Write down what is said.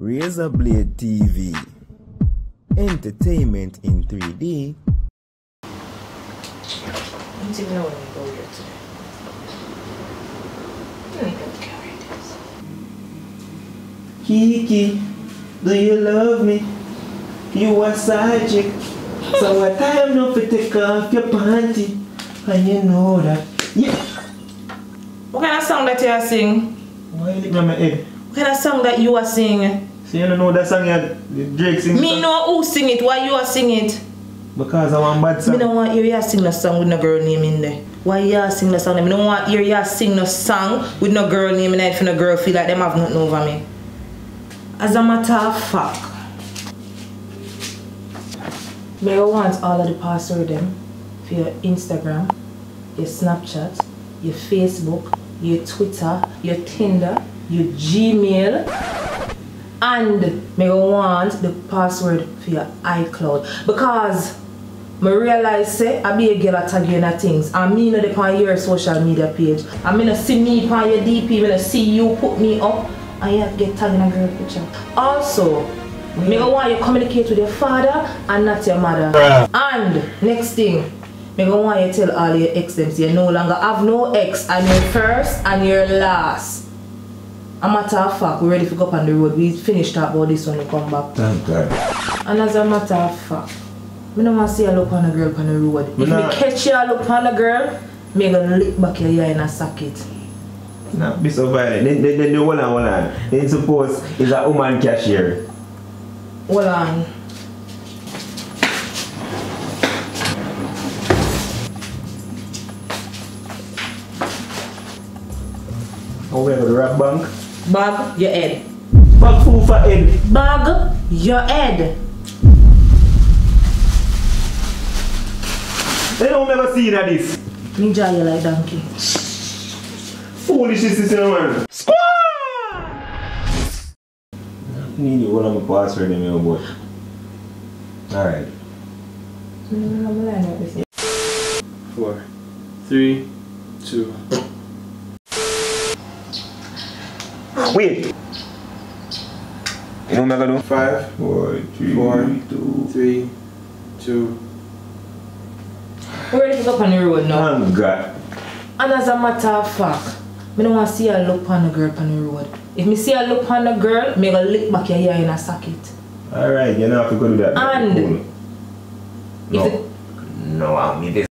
Razablade TV. Entertainment in 3D. I don't even know when we go here today. I don't even carry this. Kiki, do you love me? You a side chick. So what time now for take off your panty? And you know that. Yeah. What kind of song that you are sing? Why you look my head? What kind of song that you are singing? So you don't know that song you Drake sing? Me know who sing it, why you are sing it? Because I want bad Me song. don't want hear you sing no song with no girl name in there. Why you sing no song? Me don't want hear you sing no song with no girl name in it if no girl feel like them have nothing over me. As a matter of fact, me I want all of the password them for your Instagram, your Snapchat, your Facebook, your Twitter, your Tinder, your Gmail, and me I want the password for your iCloud. Because me realize say I be a girl tag you in things. I mean know the on your social media page. I mean see me on your DP me no see you put me up. And you have get tagged in a girl picture. Also me go want you communicate with your father and not your mother. And next thing me go want you tell all your ex them say you no longer have no ex. And your first and your last a matter of fact we ready to go up on the road we finished up all this when we come back Thank God. and as a matter of fact, I don't want to see you look on a girl on the road. Me If nah. me catch you look on a girl, me gonna lick back your ear in a socket. Not be so violent. Then, then, then, hold on, hold on. Then suppose is a woman cashier. Hold on. We go to rock bank? Bag your head. Back food for head. Bag your head. They don't never see that this. Me draw you like donkey. Foolish is this, you know, man. Squad! Need you one of my password in your boy. Alright. Four, three, two. Wait! You know what I'm gonna do? Five, Four, three, Four. two. three, two. We ready to go up on the road now. Thank God. And as a matter of fact, me don't want to see you look on a girl on the road. If me see you look on a girl, me gonna lick back your ear in a socket. Alright, you know have to go do that. And- Cool. If No. No, I mean this.